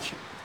情况。